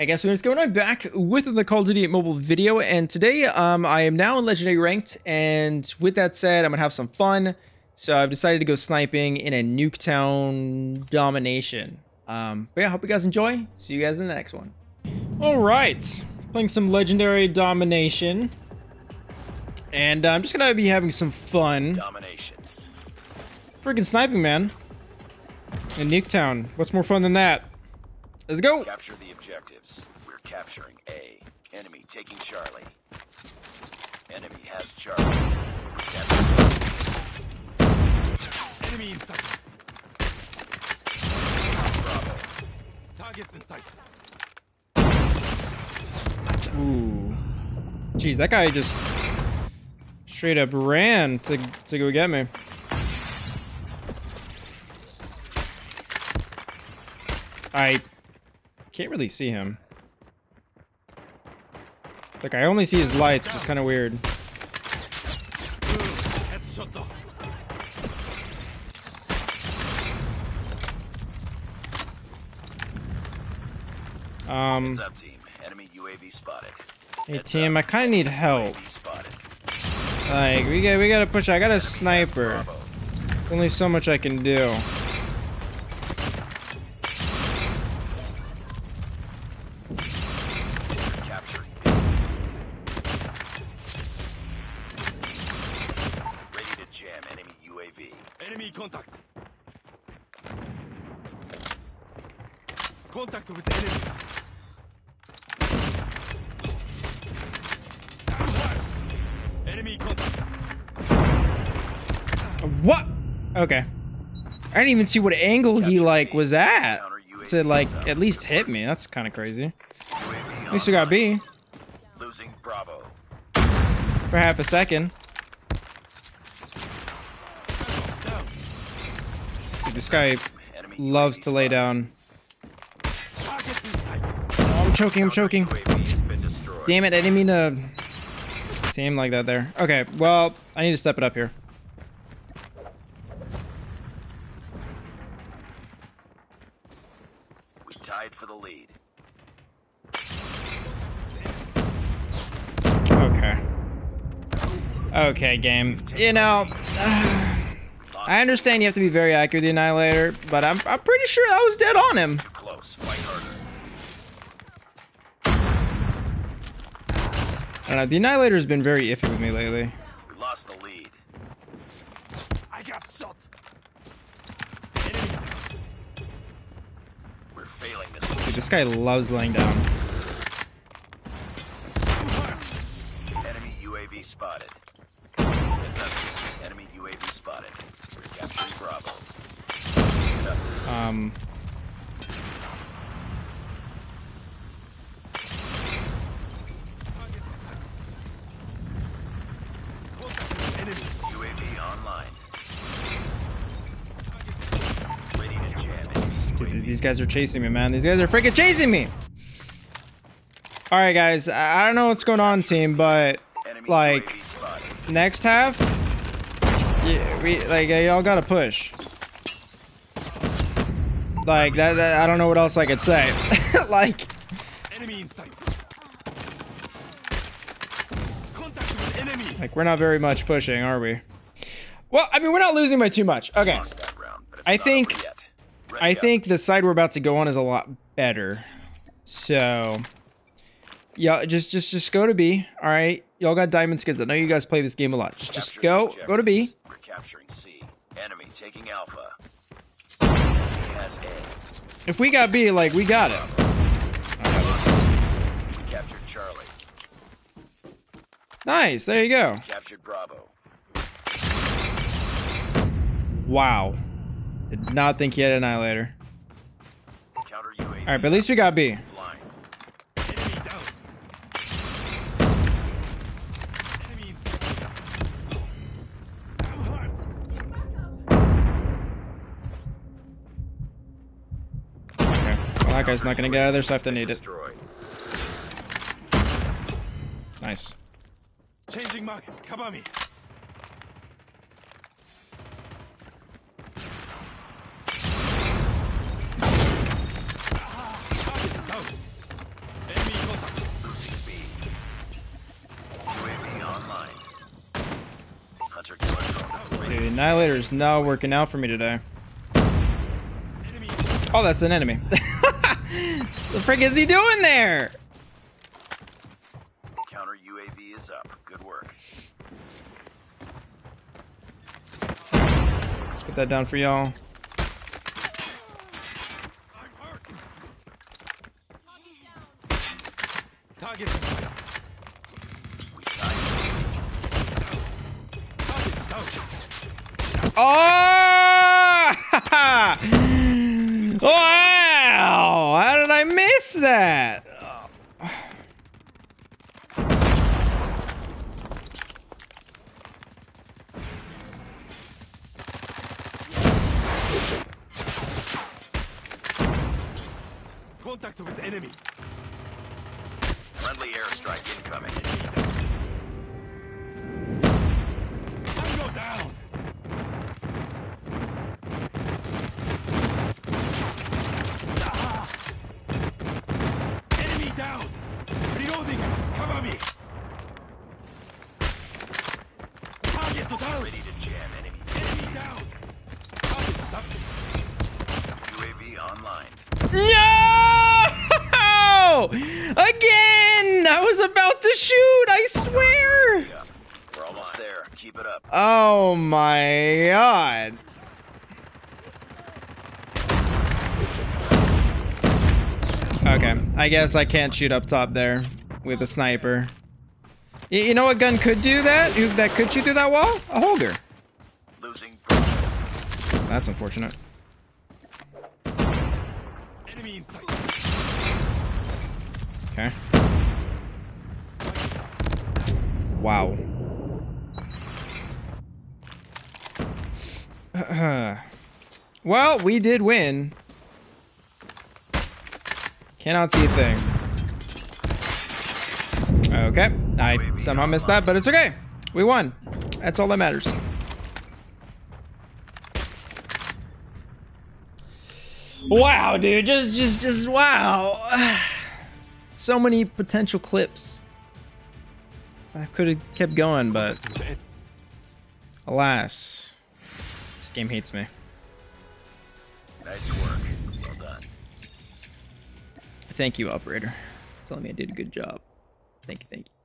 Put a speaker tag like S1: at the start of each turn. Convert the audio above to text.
S1: Hey guys, what's going on? Back with the Call of Duty mobile video, and today um, I am now in Legendary Ranked, and with that said, I'm going to have some fun, so I've decided to go sniping in a Nuketown Domination. Um, but yeah, hope you guys enjoy. See you guys in the next one. Alright, playing some Legendary Domination, and uh, I'm just going to be having some fun.
S2: Domination.
S1: Freaking sniping, man. In Nuketown. What's more fun than that? Let's go!
S2: Capture the objectives. We're capturing A. Enemy taking Charlie. Enemy has Charlie.
S3: Enemy in sight.
S2: Bravo.
S3: Targets in sight.
S1: Ooh. Jeez, that guy just straight up ran to to go get me. I can't really see him. Like I only see his lights, which is kind of weird. Um,
S2: up, team. Enemy UAV spotted.
S1: hey team, I kind of need help. Like we got we gotta push. I got a sniper. Only so much I can do.
S3: Contact. Contact with enemy. Enemy contact.
S1: What? Okay. I didn't even see what angle he like was at to like at least hit me. That's kind of crazy.
S2: UAV
S1: At least we got B.
S2: Losing Bravo.
S1: for half a second.
S3: Down.
S1: Dude, this guy loves to lay down.
S3: Targets in sight.
S1: Oh, I'm choking. I'm choking.
S2: UAV has been destroyed.
S1: Damn it! I didn't mean to team like that there. Okay. Well, I need to step it up here.
S2: We tied for the lead.
S1: Okay. Okay, game. You know, I understand you have to be very accurate with the Annihilator, but I'm, I'm pretty sure I was dead on him.
S2: Close. Fight harder.
S1: I don't know. The Annihilator's been very iffy with me lately.
S2: We lost the lead.
S3: I got shot. Enemy.
S2: We're failing this.
S1: Dude, this guy loves laying down. Um,
S3: enemy
S1: dude, these guys are chasing me, man. These guys are freaking chasing me. All right, guys. I I don't know what's going on, team, but like next half, yeah, we like y'all gotta push. Like that, that. I don't know what else I could say. like. Like, we're not very much pushing, are we? Well, I mean, we're not losing by too much. Okay. I think- I think the side we're about to go on is a lot better. So, yeah, just just just go to B. All right, y'all got diamond skins. I know you guys play this game a lot. Just just go go to B.
S2: C. Enemy taking Alpha. Has A.
S1: If we got B, like we got it.
S2: We captured Charlie.
S1: Nice. There you go.
S2: Captured Bravo.
S1: Wow. Did not think he had an annihilator. All right, but at least we got B. That guy's not gonna get out of there, so I have to need it. Nice.
S3: Changing mark, Kabami. Dude,
S1: Annihilator is not working out for me today. Oh, that's an enemy. the frick is he doing there?
S2: Counter UAV is up. Good work.
S1: Let's put that down for y'all.
S3: I'm. Target fire.
S2: We signed
S3: Target.
S1: Oh! wow! How did I miss that?
S3: Contact with enemy.
S2: friendly airstrike incoming.
S3: Tango down. Ah. Enemy down. Reloading. Cover me. Target down.
S2: Ready to jam enemy.
S1: No! Again! I was about to shoot, I swear!
S2: Yeah. We're almost there. Keep it up.
S1: Oh my god. Okay, I guess I can't shoot up top there with a sniper. Y- you know what gun could do that? Who- That could shoot through that wall? A Holger.
S2: Losing
S1: That's unfortunate.
S3: Enemy inside.
S1: Okay. Wow. well, we did win. Cannot see a thing. Okay. I somehow missed that, but it's okay. We won. That's all that matters. Wow, dude. Just, just, just, wow. So many potential clips. I could have kept going, but alas, this game hates me.
S2: Nice work. Well done.
S1: Thank you, operator. Telling me I did a good job. Thank you, thank you.